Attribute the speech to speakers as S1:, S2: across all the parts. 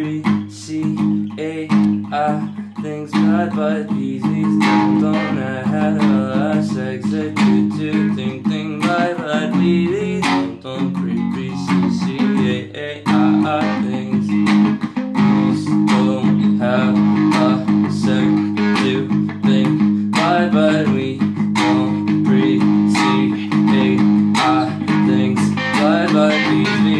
S1: don't appreciate our things, but but these these don't don't have a sex to to think think, but but we we don't don't appreciate our things. These don't have a sex to think, but but we don't appreciate our things, but but these these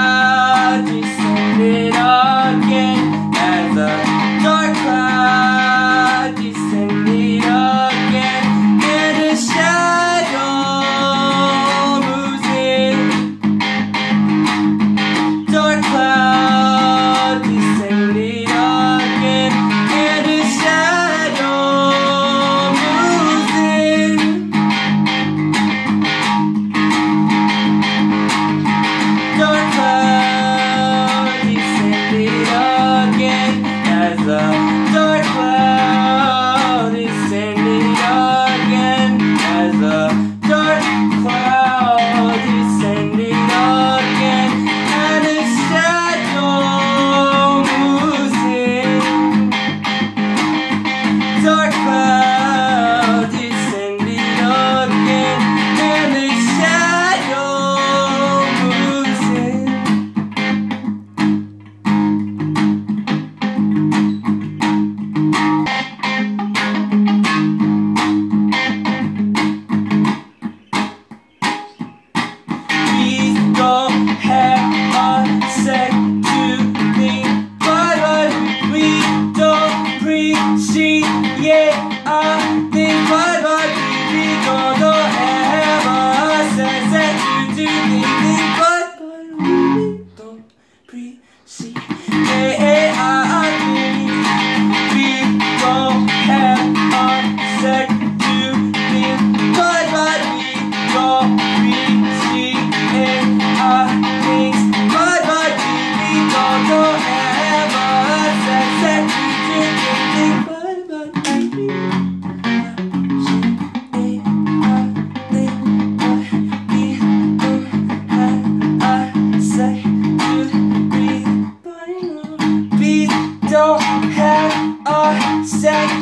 S1: Dark cloud appreciate but